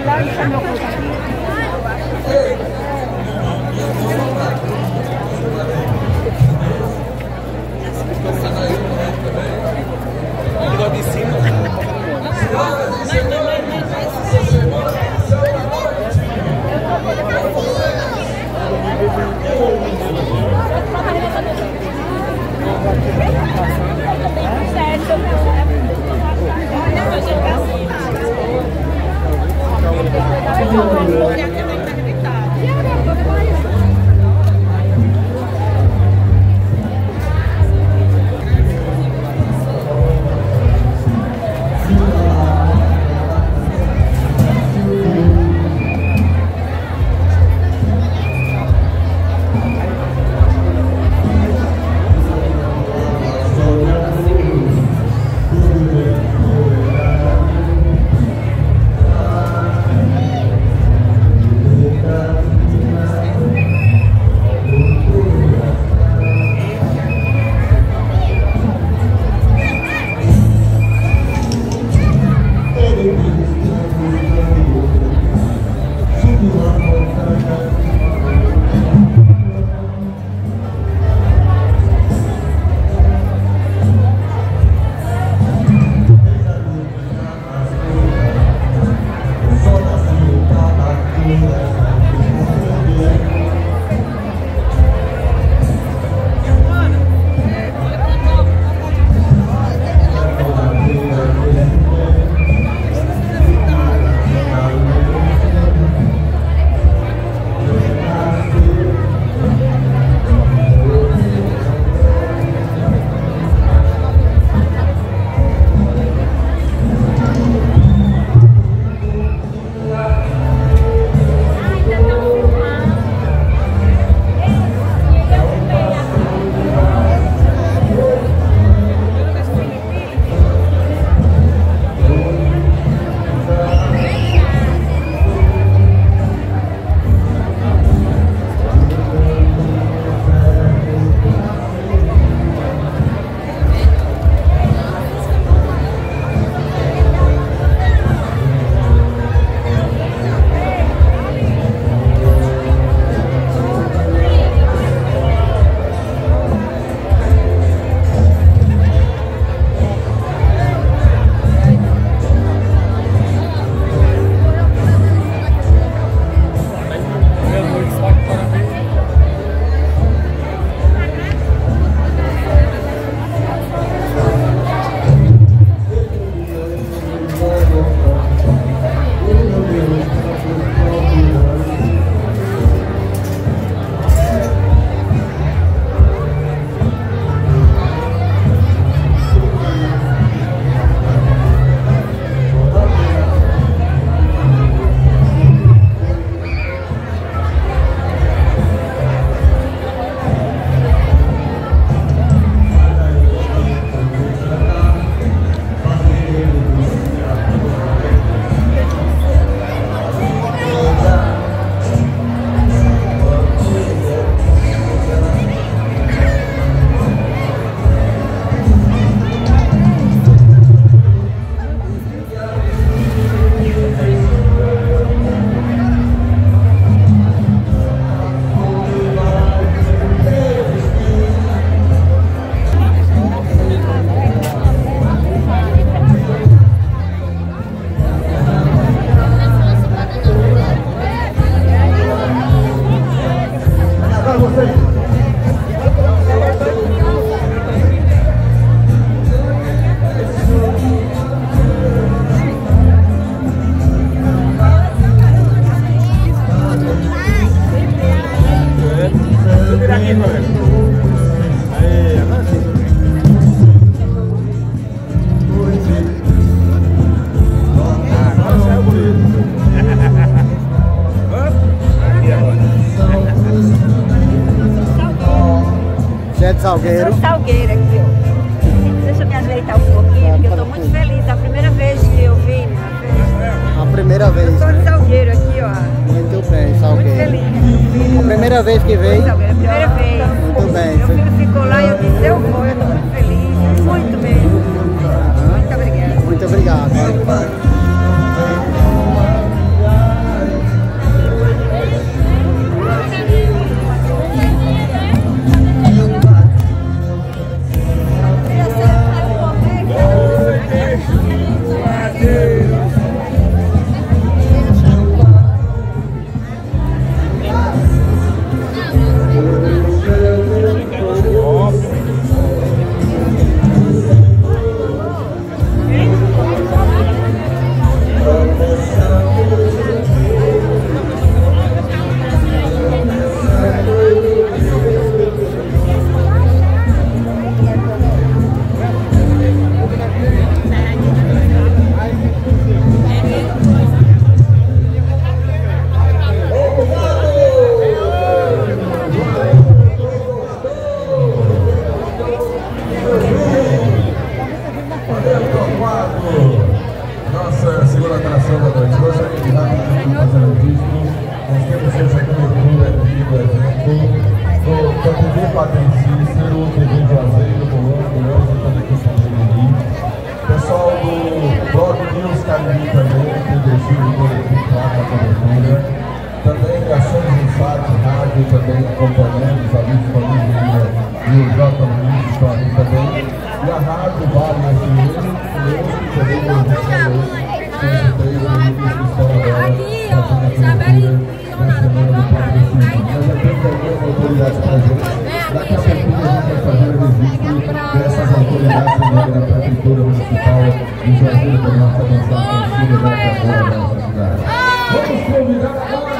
volar y ya Salgueiro. Sou Salgueiro aqui, ó. Deixa eu me ajeitar um pouquinho, porque eu estou muito feliz. É a primeira vez que eu vim A primeira vez. Sou de Salgueiro aqui, ó. Muito bem, Salgueiro. Muito feliz. A primeira vez que vem? Primeira vez. Muito bem. Meu filho ficou lá e eu disse, eu vou, eu estou muito feliz. Muito mesmo. Muito obrigada. Muito obrigado. Infate Rádio, também acompanhando os amigos família e o J. Luiz estão também. E a Rádio Vale FM, também não três amigos que estão agora fazendo a cobertura na Semana do Patrocínio. Nós já temos algumas autoridades presentes. Daqui a pouquinho a gente vai fazer o registro dessas autoridades também da Prefeitura Municipal de Juazeiro do Norte, avançar com o filho da cidade. Vamos convidar agora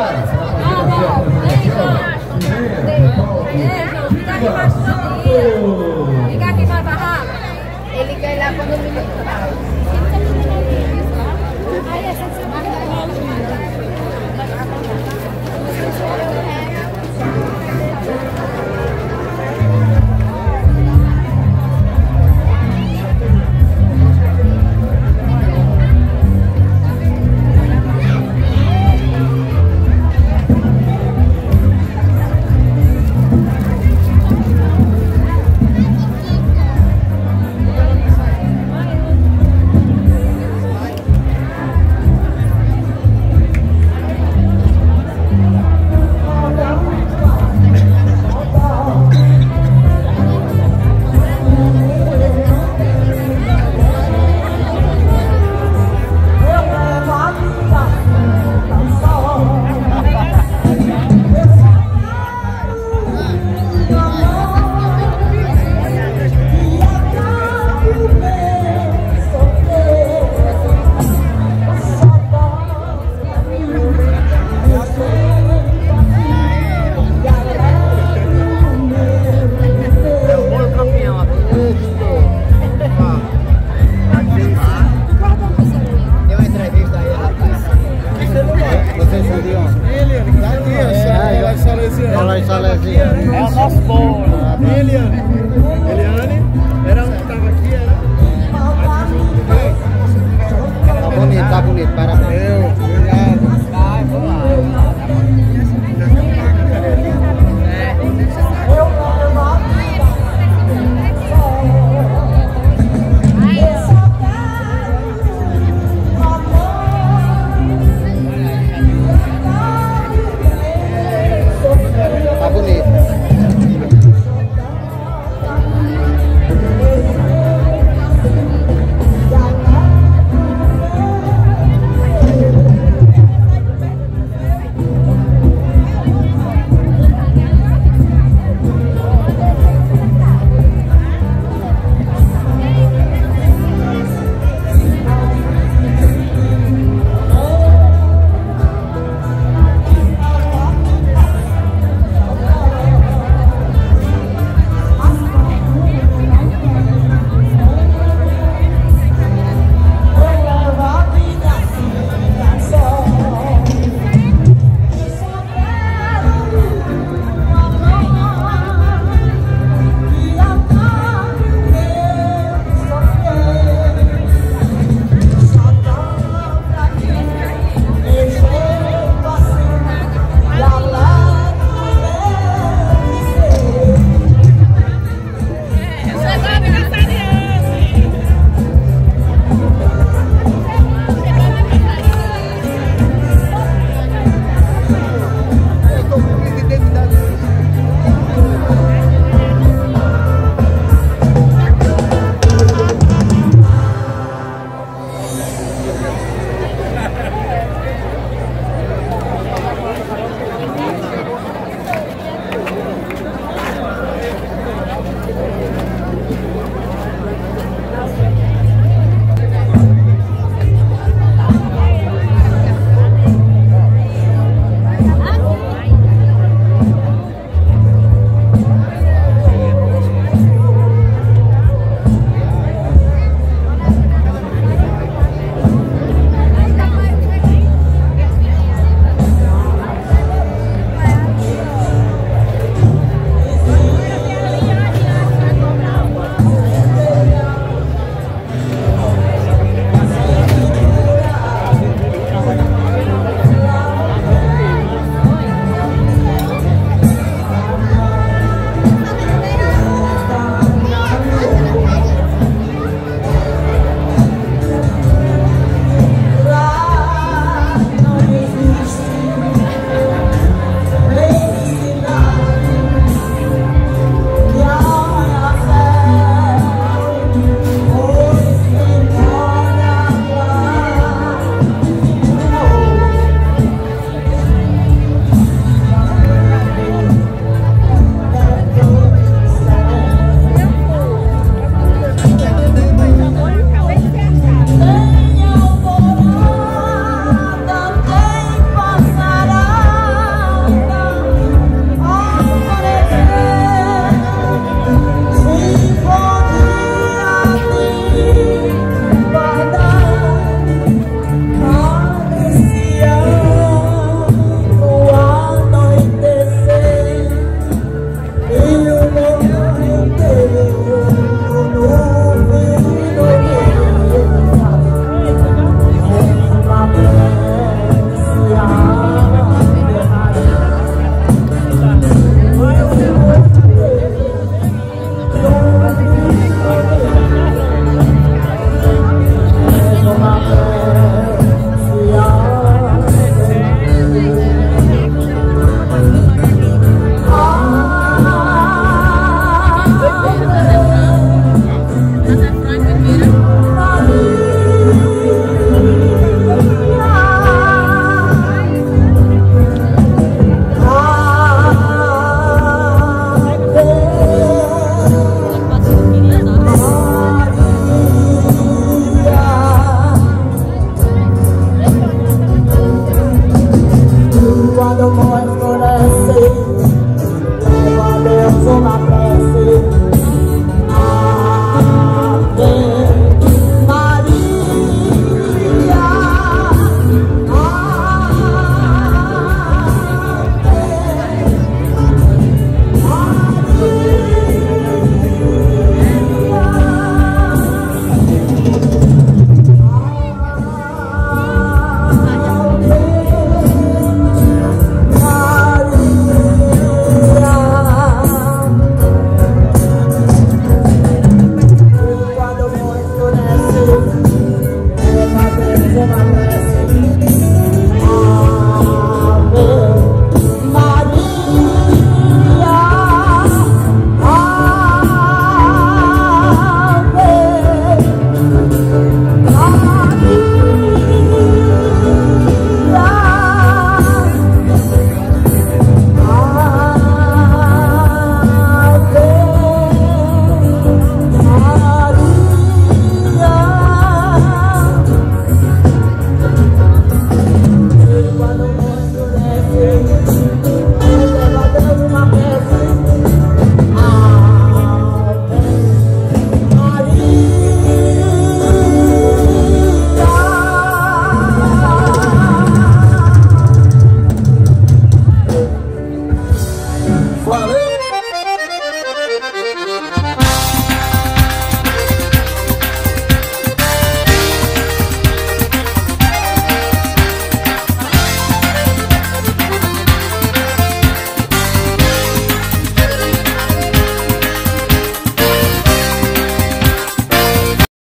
Fica aqui na